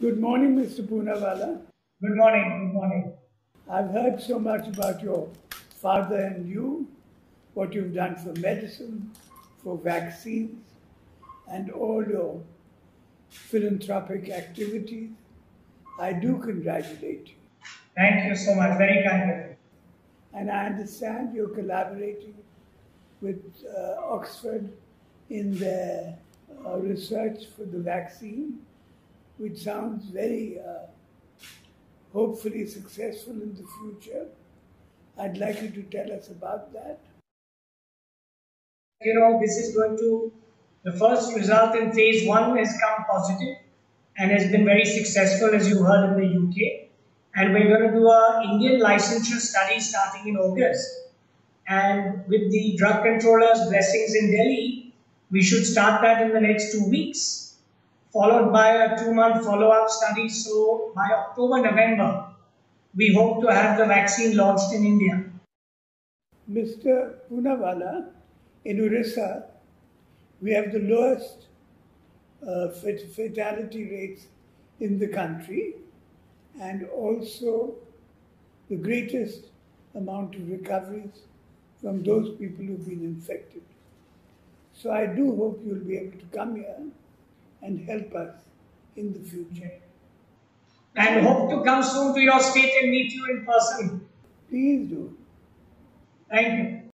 Good morning, Mr. Poonawala. Good morning. Good morning. I've heard so much about your father and you, what you've done for medicine, for vaccines, and all your philanthropic activities. I do congratulate you. Thank you so much. Very kind of you. And I understand you're collaborating with uh, Oxford in their uh, research for the vaccine, which sounds very uh, hopefully successful in the future. I'd like you to tell us about that. You know, this is going to, the first result in phase one has come positive and has been very successful, as you heard in the UK. And we're going to do a Indian licensure study starting in August. And with the drug controller's blessings in Delhi, we should start that in the next two weeks, followed by a two month follow up study. So by October, November, we hope to have the vaccine launched in India. Mr. Poonawala, in Orissa, we have the lowest uh, fatality rates in the country and also the greatest amount of recoveries from those people who've been infected. So I do hope you'll be able to come here and help us in the future. And hope to come soon to your state and meet you in person. Please do. Thank you.